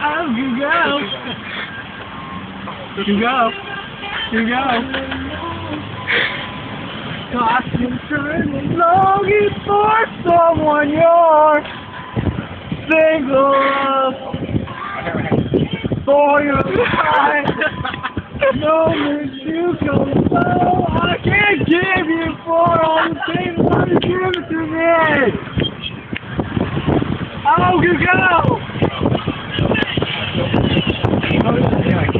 Oh, you go. You go. You go. Costume turning longing for someone you're single of for your life. Moments you come so oh, I can't give you for all the things that you give to me. Oh, you go. How is it doing?